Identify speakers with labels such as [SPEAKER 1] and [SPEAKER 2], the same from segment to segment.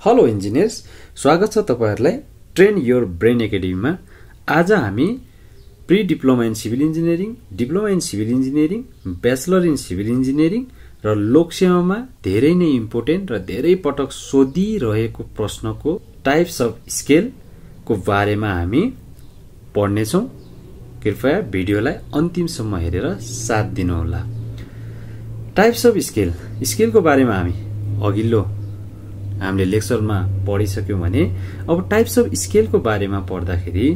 [SPEAKER 1] Hello engineers स्वागत छ तपाईँहरूलाई ट्रेन योर ब्रेन एकाडेमीमा आज हामी pre diploma in civil engineering diploma in civil engineering bachelor in civil engineering र लोकसेवामा धेरै नै इम्पोर्टेन्ट र धेरै पटक सोधिरहेको प्रश्नको टाइप्स अफ स्केलको बारेमा हामी पढ्नेछौँ कृपया भिडियोलाई अन्तिमसम्म हेरेर साथ दिनुहोला टाइप्स अफ स्केल स्केलको बारेमा हामी अघिल्लो हामीले लेक्चरमा पढिसक्यौँ भने अब टाइप्स अफ स्केलको बारेमा पढ्दाखेरि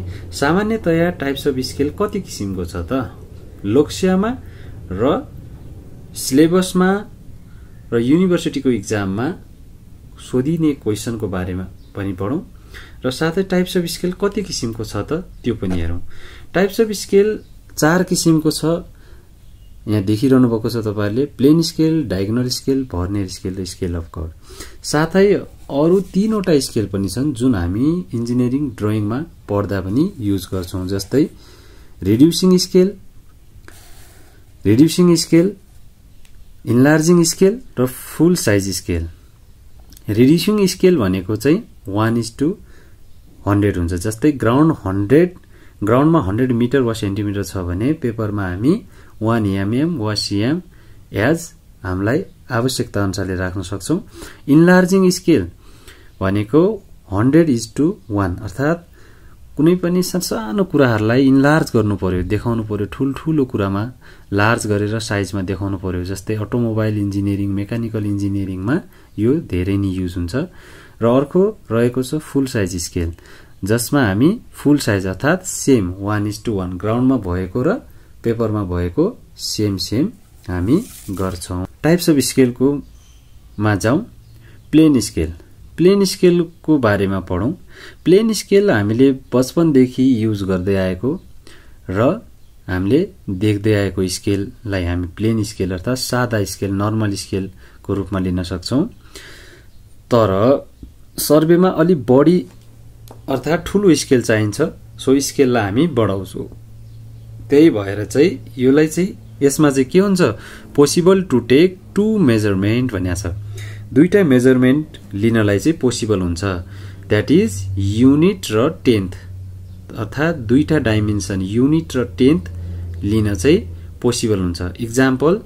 [SPEAKER 1] सामान्यतया टाइप्स अफ स्केल कति किसिमको छ त? लोकसेवामा र सिलेबसमा र युनिभर्सिटीको इक्जाममा सोधिने क्वेसनको बारेमा पनि पढौँ। र साथै टाइप्स अफ स्केल कति किसिमको छ त त्यो पनि हेरौँ। टाइप्स अफ स्केल चार किसिमको छ यहाँ देखिरहनु भएको छ तपाईँहरूले plain scale diagonal scale vernier scale र स्केल अफ कर्ड साथै अरू तिनवटा स्केल पनि छन् जुन हामी इन्जिनियरिङ ड्रइङमा पढ्दा पनि युज गर्छौँ जस्तै reducing scale reducing scale enlarging scale र full size scale reducing scale भनेको चाहिँ वान इज टू हन्ड्रेड हुन्छ जस्तै ग्राउन्ड हन्ड्रेड ग्राउन्डमा हन्ड्रेड मिटर वा सेन्टिमिटर छ भने पेपरमा हामी वान एमएम वा सिएम एज हामीलाई आवश्यकता अनुसारले राख्न सक्छौँ। इन्लार्जिङ स्केल भनेको हन्ड्रेड इज टु वान अर्थात् कुनै पनि सानो कुराहरूलाई इन्लार्ज गर्नु पर्यो देखाउनु पर्यो ठुल्ठुलो कुरामा लार्ज गरेर साइजमा देखाउनु पर्यो जस्तै अटोमोबाइल इन्जिनियरिङ मेकानिकल इन्जिनियरिङमा यो धेरै नै युज हुन्छ। र अर्को रहेको छ फुल साइज स्केल जसमा हामी फुल साइज अर्थात् same one is to one ग्राउन्डमा भएको र पेपरमा भएको सेम सेम हामी गर्छौँ। टाइप्स अफ स्केलको मा जाउँ। प्लेन स्केल प्लेन स्केलको बारेमा पढौँ। प्लेन स्केल हामीले बचपनदेखि युज गर्दै आएको र हामीले देख्दै आएको स्केललाई हामी प्लेन स्केल अर्थात् सादा स्केल नर्मल स्केलको रूपमा लिन सक्छौँ। तर सर्वेमा अलिक बढी अर्थात् ठुलो स्केल चाहिन्छ। सो स्केललाई हामी बढाउँछौँ। त्यही भएर चाहिँ योलाई चाहिँ यसमा चाहिँ के हुन्छ? Possible to take two measurement भनिएको छ। दुईवटा मेजरमेन्ट लिनलाई चाहिँ पोसिबल हुन्छ। द्याट इज युनिट र टेन्थ अर्थात् दुईवटा डाइमेन्सन युनिट र टेन्थ लिन चाहिँ पोसिबल हुन्छ। इक्जाम्पल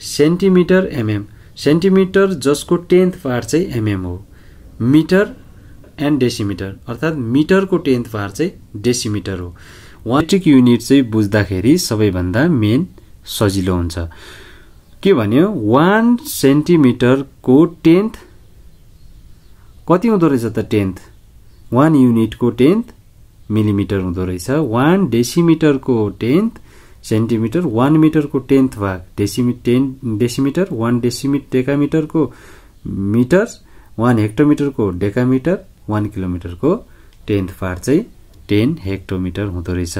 [SPEAKER 1] सेन्टिमिटर एमएम सेन्टिमिटर जसको टेन्थ पार्ट चाहिँ एमएम हो। मिटर एन्ड डेसिमिटर अर्थात् मिटरको टेन्थ पार्ट चाहिँ डेसिमिटर हो। वाट्रिक युनिट चाहिँ बुझ्दाखेरि सबैभन्दा मेन सजिलो हुन्छ। के भन्यो? वान सेन्टिमिटरको टेन्थ। कति हुँदो रहेछ त टेन्थ? वान युनिटको टेन्थ मिलिमिटर हुँदो रहेछ। वान डेसिमिटरको टेन्थ सेन्टिमिटर वान मिटरको टेन्थ भाग। डेसिमि टेन डेसिमिटर वान डेसिमिट डेकामिटरको मिटर वान हेक्टोमिटरको डेकामिटर वान किलोमिटरको टेन्थ पार्ट चाहिँ टेन हेक्टोमिटर हुँदो रहेछ।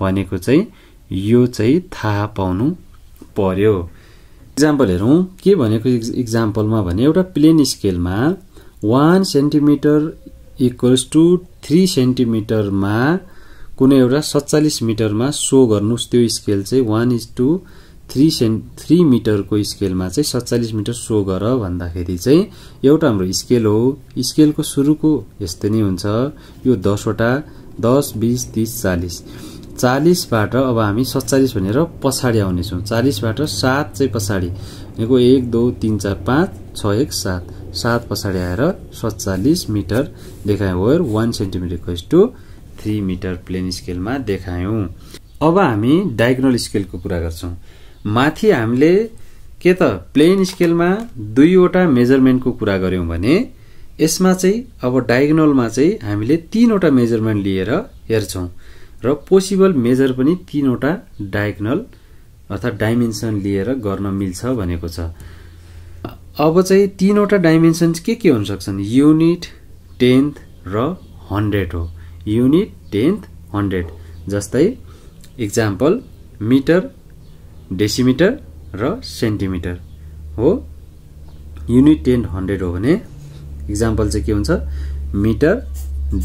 [SPEAKER 1] भनेको चाहिँ यो चाहिँ थाहा पाउनु पर्यो। इक्जाम्पल हेरौँ। के भनेको इक्जाम्पलमा भने एउटा plain स्केलमा one centimetre equals to three सेन्टिमिटरमा कुनै एउटा सत्तालिस मिटरमा सो गर्नुहोस्। त्यो स्केल चाहिँ one is to three Sen three मिटरको स्केलमा चाहिँ सत्तालिस मिटर सो गर भन्दाखेरि चाहिँ एउटा हाम्रो स्केल हो। स्केलको सुरुको यस्तै नै हुन्छ। यो दसवटा दस बिस तिस चालिस। चालिसबाट अब हामी सत्तालिस भनेर पछाडि आउनेछौँ। चालिसबाट सात चाहिँ पछाडि। भनेको एक दो तिन चार पाँच छ एक सात। सात पछाडि आएर सत्तालिस metre देखायौँ। Where one centimetre to three metre plain स्केलमा देखायौँ। अब हामी डायगनल स्केलको कुरा गर्छौँ। माथि हामीले के त प्लेन स्केलमा दुईवटा मेजरमेन्टको कुरा गऱ्यौँ भने यसमा चाहिँ अब डायगनलमा चाहिँ हामीले तिनवटा मेजरमेन्ट लिएर हेर्छौँ र पोसिबल मेजर पनि तिनवटा डायगनल अर्थात् डाइमेन्सन लिएर गर्न मिल्छ भनेको छ। अब चाहिँ तिनवटा डाइमेन्सन के के हुन सक्छन् युनिट टेन्थ र हन्ड्रेड हो। युनिट टेन्थ हन्ड्रेड जस्तै इक्जाम्पल मिटर डेसिमिटर र सेन्टिमिटर हो। युनिट टेन हन्ड्रेड हो भने इक्जाम्पल चाहिँ के हुन्छ? मिटर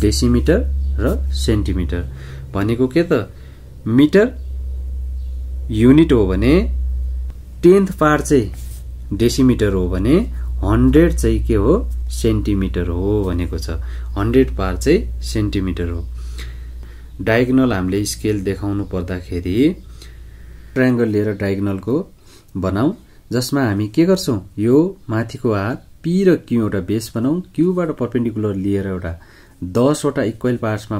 [SPEAKER 1] डेसिमिटर र सेन्टिमिटर भनेको के त? मिटर युनिट हो भने टेन्थ पार्ट चाहिँ डेसिमिटर हो भने हन्ड्रेड चाहिँ के हो? सेन्टिमिटर हो भनेको छ। हन्ड्रेड पार चाहिँ सेन्टिमिटर हो। डायगनल हामीले स्केल देखाउनु पर्दाखेरि ट्रायङ्गल लिएर डायगनलको बनाऊ जसमा हामी के गर्छौँ? यो माथिको हात पी र क्यु एउटा बेस बनाऊ क्युबाट पर्पेन्डिकुलर लिएर एउटा दसवटा इक्वल पार्ट्समा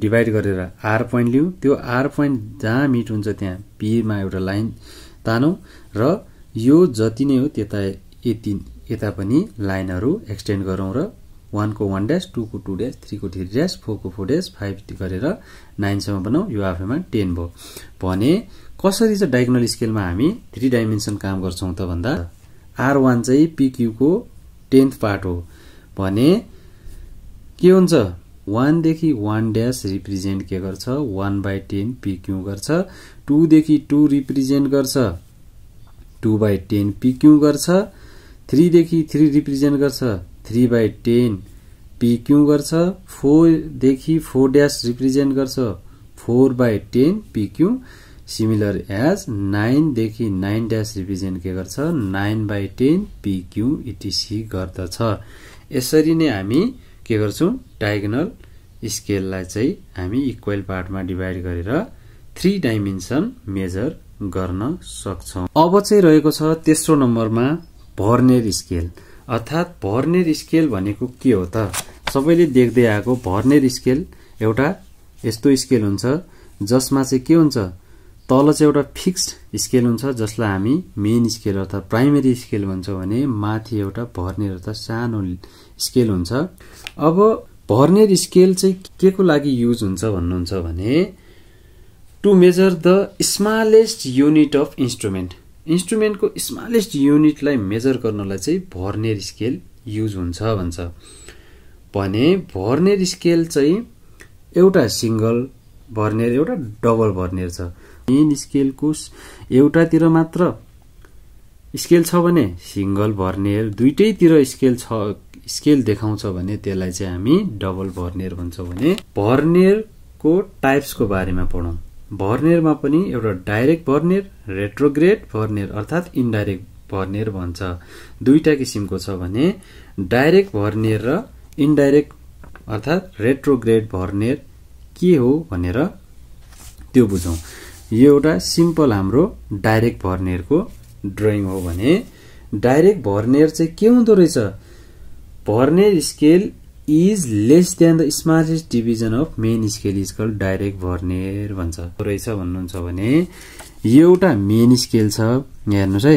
[SPEAKER 1] डिभाइड गरेर आर पोइन्ट लिउँ। त्यो आर पोइन्ट जहाँ मिट हुन्छ त्यहाँ पीमा एउटा लाइन तानौँ र यो जति नै हो त्यता यति यता पनि लाइनहरू एक्सटेन्ड गरौँ र वानको वान ड्यास टूको टू ड्यास थ्रीको थ्री ड्यास फोरको फोर ड्यास फाइभ गरेर नाइनसम्म बनाऊ। यो आफैमा टेन भयो। भने कसरी चाहिँ डायगनल स्केलमा हामी थ्री डाइमेन्सन काम गर्छौँ त भन्दा आर वान चाहिँ पिक्युको टेन्थ पार्ट हो। भने के हुन्छ? वानदेखि वान ड्यास रिप्रेजेन्ट के गर्छ? वान बाई टेन पिक्यु गर्छ। टूदेखि टू रिप्रेजेन्ट गर्छ। टू बाई टेन पिक्यु गर्छ। थ्रीदेखि थ्री रिप्रेजेन्ट गर्छ। थ्री बाई टेन पिक्यु गर्छ। फोरदेखि फोर ड्यास रिप्रेजेन्ट गर्छ। Four by ten PQ similar as नाइनदेखि nine dash represent के गर्छ? Nine by ten PQ etc गर्दछ। यसरी नै हामी के गर्छौँ? डायगनल स्केललाई चाहिँ हामी इक्वल पार्टमा डिभाइड गरेर थ्री डाइमेन्सन मेजर गर्न सक्छौँ। अब चाहिँ रहेको छ तेस्रो नम्बरमा भर्नेर स्केल अर्थात् भर्नेर स्केल भनेको के हो त? सबैले देख्दै आएको भर्नेर स्केल एउटा यस्तो स्केल हुन्छ जसमा चाहिँ के हुन्छ? तल चाहिँ एउटा फिक्स्ड स्केल हुन्छ जसलाई हामी मेन स्केल अर्थात् प्राइमेरी स्केल भन्छौँ भने माथि एउटा भर्नेर अर्थात् सानो स्केल हुन्छ। अब भर्नेर स्केल चाहिँ के को लागि युज हुन्छ भन्नुहुन्छ भने to measure the smallest unit of instrument. इन्स्ट्रुमेन्टको smallest युनिटलाई मेजर गर्नलाई चाहिँ भर्नेर स्केल युज हुन्छ भन्छ। भने भर्नेर स्केल चाहिँ एउटा सिङ्गल भर्नेर एउटा डबल भर्नेर छ। मेन स्केलको एउटातिर मात्र। स्केल छ भने सिङ्गल भर्नेर दुइटैतिर स्केल छ स्केल देखाउँछ भने त्यसलाई चाहिँ हामी डबल भर्नेर भन्छौँ भने भर्नेरको टाइप्सको बारेमा पढौँ। भर्नेरमा पनि एउटा डाइरेक्ट भर्नेर रेट्रोग्रेड भर्नेर अर्थात् इन्डाइरेक्ट भर्नेर भन्छ। दुईटा किसिमको छ भने डाइरेक्ट भर्नेर र इन्डाइरेक्ट अर्थात् रेट्रोग्रेड भर्नेर के हो भनेर त्यो बुझौँ। यो एउटा सिम्पल हाम्रो डाइरेक्ट भर्नेरको ड्रइङ हो भने डाइरेक्ट भर्नेर चाहिँ के हुँदो रहेछ? Vernier scale is less than the smallest division of main scale is call direct vernier भन्छ। रहेछ भन्नुहुन्छ भने एउटा मेन स्केल छ हेर्नुहोस् है।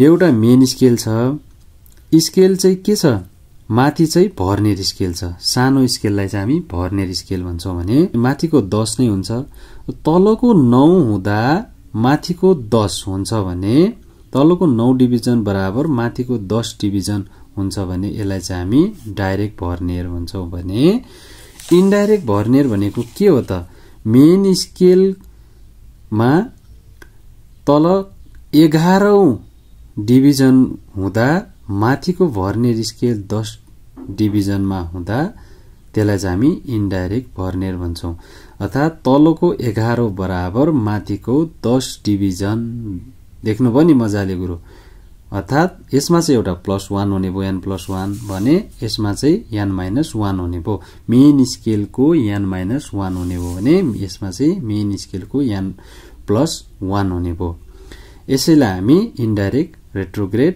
[SPEAKER 1] एउटा मेन स्केल छ। स्केल चाहिँ के छ? माथि चाहिँ भर्नेर स्केल छ। सानो स्केललाई चाहिँ हामी भर्नेर स्केल भन्छौँ भने माथिको दस नै हुन्छ। तलको नौ हुँदा माथिको दस हुन्छ भने तलको नौ डिभिजन बराबर माथिको दस डिभिजन हुन्छ भने यसलाई चाहिँ हामी डाइरेक्ट भर्नेर भन्छौँ भने इन्डाइरेक्ट भर्नेर भनेको के हो त? मेन स्केलमा तल एघारौँ डिभिजन हुँदा माथिको भर्नेर स्केल दस डिभिजनमा हुँदा त्यसलाई चाहिँ हामी इन्डाइरेक्ट भर्नेर भन्छौँ। अर्थात् तलको एघारौँ बराबर माथिको दस डिभिजन। देख्नुभयो नि मजाले कुरो अर्थात् यसमा चाहिँ एउटा प्लस वान हुने भयो एन प्लस वान भने यसमा चाहिँ यान माइनस वान हुने भयो। मेन स्केलको यान माइनस वान हुने भयो भने यसमा चाहिँ मेन स्केलको यान प्लस वान हुने भयो। यसैलाई हामी इन्डाइरेक्ट रेट्रोग्रेड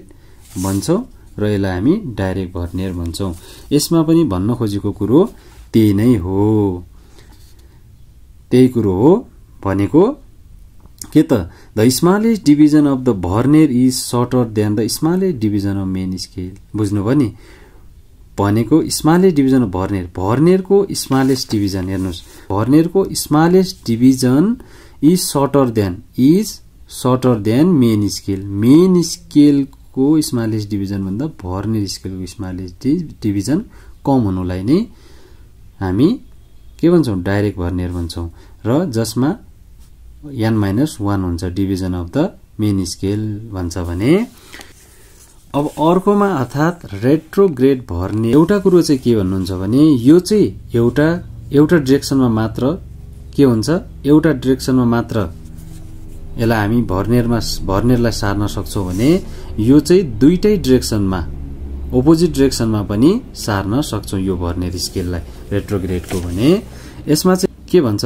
[SPEAKER 1] भन्छौँ र यसलाई हामी डाइरेक्ट भर्नेर भन्छौँ। यसमा पनि भन्न खोजेको कुरो त्यही नै हो। त्यही कुरो हो भनेको के त? The smallest division of the vernier is shorter than the smallest division of main scale बुझ्नुभयो नि? भनेको स्मालेस्ट डिभिजन अफ भर्नेर भर्नेरको स्मालेस्ट डिभिजन हेर्नुहोस्। भर्नेरको smallest division is shorter than is shorter than main scale main स्केलको smallest division भन्दा vernier स्केलको smallest division कम हुनुलाई नै हामी के भन्छौँ डाइरेक्ट भर्नेर भन्छौँ। र जसमा एन माइनस वान हुन्छ division of the main scale भन्छ भने। अब अर्कोमा अर्थात् रेट्रोग्रेड भर्ने एउटा कुरो चाहिँ के भन्नुहुन्छ भने यो चाहिँ एउटा एउटा डिरेक्सनमा मात्र के हुन्छ? एउटा डिरेक्सनमा मात्र यसलाई हामी भर्नेरमा भर्नेरलाई सार्न सक्छौँ भने यो चाहिँ दुईटै डिरेक्सनमा ओपोजिट डिरेक्सनमा पनि सार्न सक्छौँ यो भर्नेर स्केललाई रेट्रोग्रेडको भने। यसमा चाहिँ के भन्छ?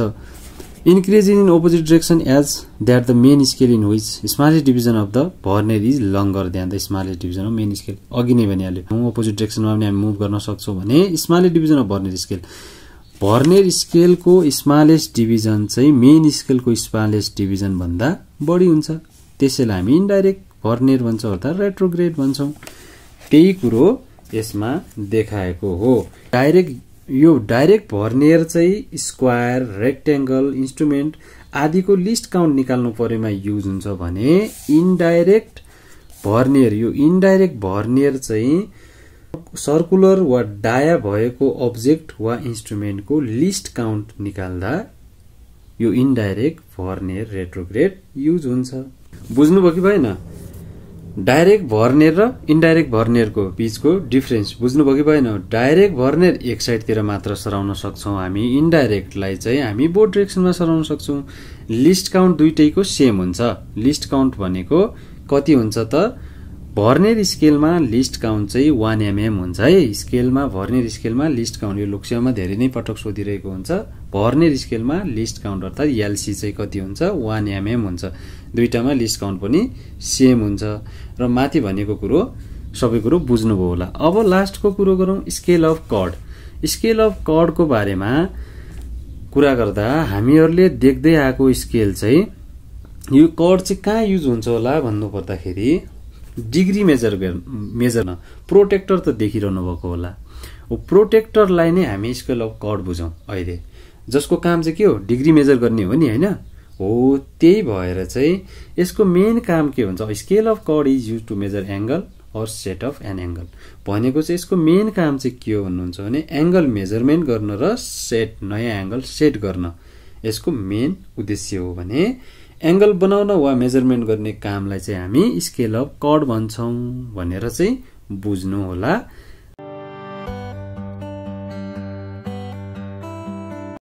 [SPEAKER 1] Increase in opposite direction as that the main scale in which smallest division of the vernier is longer than the smallest division of main scale अघि नै भनिहाल्यो ओपोजिट डिरेक्सनमा पनि हामी मुभ गर्न सक्छौँ भने smallest division of vernier scale vernier स्केलको smallest division चाहिँ main स्केलको स्मालेस्ट डिभिजन भन्दा बढी हुन्छ। त्यसैलाई हामी इन्डाइरेक्ट भर्नेर भन्छौँ अर्थात् रेट्रोग्रेड भन्छौँ। त्यही कुरो यसमा देखाएको हो। डाइरेक्ट यो डाइरेक्ट भर्नियर चाहिँ स्क्वायर रेक्टेङ्गल इन्स्ट्रुमेन्ट आदिको लिस्ट काउन्ट निकाल्नु परेमा युज हुन्छ भने इन्डाइरेक्ट भर्नियर यो इन्डाइरेक्ट भर्नियर चाहिँ सर्कुलर वा डाया भएको अब्जेक्ट वा इन्स्ट्रुमेन्टको लिस्ट काउन्ट निकाल्दा यो इन्डाइरेक्ट भर्नियर रेट्रोग्रेड युज हुन्छ। बुझ्नुभयो कि भएन? डाइरेक्ट भर्नेर र इन्डाइरेक्ट भर्नेरको बिचको डिफ्रेन्स बुझ्नुभयो कि भएन? डाइरेक्ट भर्नेर एक साइडतिर मात्र सराउन सक्छौँ हामी इन्डाइरेक्टलाई चाहिँ हामी बोर्ड डिरेक्सनमा सराउन सक्छौँ। लिस्ट काउन्ट दुइटैको सेम हुन्छ। लिस्ट काउन्ट भनेको कति हुन्छ त? भर्नेर स्केलमा लिस्ट काउन्ट चाहिँ वान एमएम हुन्छ है। स्केलमा भर्नेर स्केलमा लिस्ट काउन्ट। यो लोकसेवामा धेरै नै पटक सोधिरहेको हुन्छ। भर्नेर स्केलमा लिस्ट काउन्ट अर्थात् एलसी चाहिँ कति हुन्छ? वान एमएम हुन्छ। दुइटामा लिस्ट काउन्ट पनि सेम हुन्छ। र माथि भनेको कुरो सबै कुरो बुझ्नुभयो होला। अब लास्टको कुरो गरौँ स्केल अफ कड। स्केल अफ कडको बारेमा कुरा गर्दा हामीहरूले देख्दै आएको स्केल चाहिँ यो कड चाहिँ कहाँ युज हुन्छ होला भन्नु पर्दाखेरि डिग्री मेजर मेजर प्रोटेक्टर त देखिरहनु भएको होला। प्रोटेक्टरलाई नै हामी स्केल अफ कड बुझौँ अहिले। जसको काम चाहिँ के हो? डिग्री मेजर गर्ने हो नि होइन? हो त्यही भएर चाहिँ यसको मेन काम के हुन्छ? स्केल अफ कड is use to measure angle or set of an angle. भनेको चाहिँ यसको मेन काम चाहिँ के हो भन्नुहुन्छ भने एङ्गल मेजरमेन्ट गर्न र सेट नयाँ एङ्गल सेट गर्न। यसको मेन उद्देश्य हो भने एङ्गल बनाउन वा मेजरमेन्ट गर्ने कामलाई चाहिँ हामी स्केल अफ कड भन्छौँ भनेर चाहिँ बुझ्नु होला।